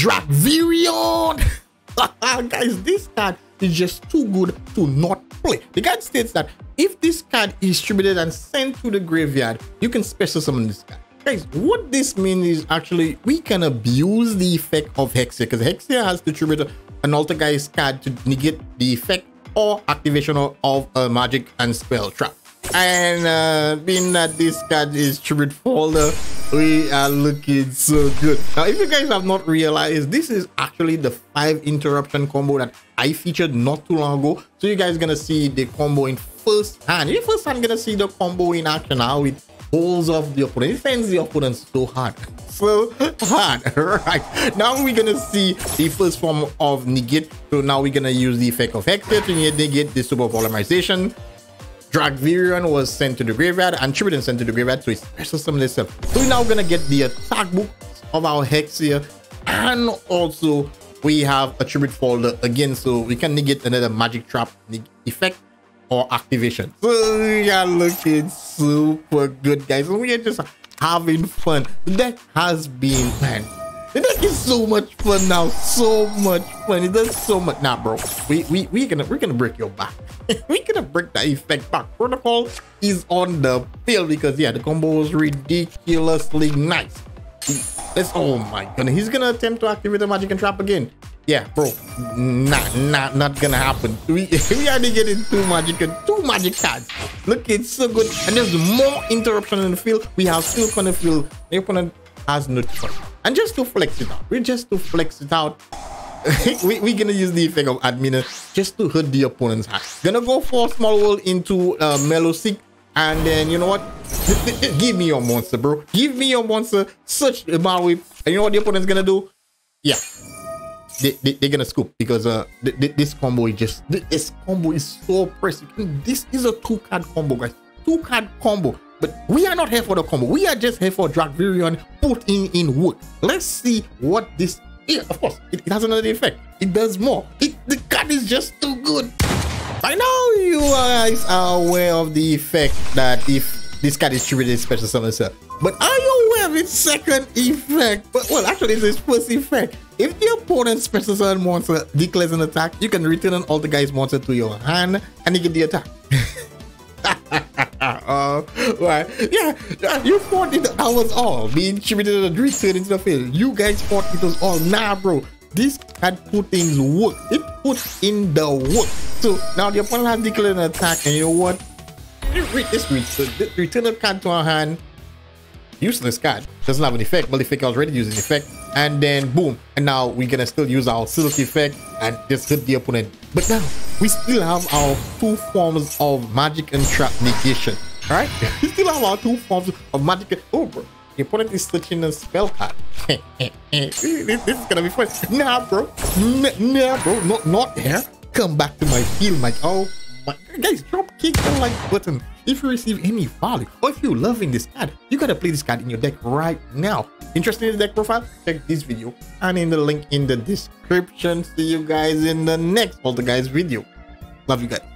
Dragvirion. Guys, this card is just too good to not play. The card states that if this card is distributed and sent to the graveyard, you can special summon this card. Guys, what this means is actually we can abuse the effect of Hexia because Hexia has to tribute an Altergeist card to negate the effect or activation of a magic and spell trap. And uh, being that this card is tribute folder, we are looking so good. Now, if you guys have not realized, this is actually the five interruption combo that I featured not too long ago. So you guys gonna see the combo in first hand. You first hand gonna see the combo in action how it holds off the opponent. It fends the opponent so hard. So hard. right. Now we're gonna see the first form of negate. So now we're gonna use the effect of Hexia to negate the super polymerization. Dragvirion was sent to the graveyard and Tribidon sent to the graveyard to special summon itself. So we're now gonna get the attack book of our Hexia and also we have a tribute folder again so we can negate another magic trap effect or activation. So we are looking super good guys. And we are just having fun. The deck has been man the deck is so much fun now. So much fun. It does so much. Nah, bro. We we we gonna we're gonna break your back. We're gonna break that effect back. Protocol is on the field because yeah, the combo was ridiculously nice. Let's oh my goodness. He's gonna attempt to activate the magic and trap again. Yeah, bro. Not not not gonna happen. We we already getting two magic and two magic cards. Look, it's so good. And there's more interruption in the field. We have still gonna feel the opponent has no choice. And just to flex it out, we're just to flex it out. we, we're gonna use the effect of admin just to hurt the opponent's hand. Gonna go for small world into uh, Meluseek, and then you know what? Give me your monster, bro. Give me your monster. Search the Whip. And you know what the opponent's gonna do? Yeah. They, they, they're gonna scoop because uh this combo is just this combo is so impressive. This is a two card combo, guys. Two card combo. But we are not here for the combo. We are just here for Dragvirion put in in work. Let's see what this is. Of course, it, it has another effect. It does more. It, the card is just too good. I know you guys are aware of the effect that if this card is treated special summon sir. But are you aware of its second effect? Well, actually, it's its first effect. If the opponent's special summon monster declares an attack, you can return an Altergeist monster to your hand and you get the attack. right. Yeah, you thought it, that was all. Being distributed a return into the field. You guys thought it was all. Nah, bro. This had put things work. It put in the work. So now the opponent has declared an attack, and you know what? This return, return a card to our hand. Useless card. Doesn't have an effect. Malefic already using effect. And then boom. And now we're gonna still use our silk effect and just hit the opponent. But now we still have our two forms of magic and trap negation. Right? you still have two forms of magic. Oh, bro. The opponent is searching a spell card. this, this, is gonna be fun. Nah, bro. Nah, nah, bro. Not, not there. Come back to my field, my. Oh my. Guys, drop kick the like button if you receive any value or if you're loving this card. You gotta play this card in your deck right now. Interested in the deck profile? Check this video and in the link in the description. See you guys in the next Altergeist video. Love you guys.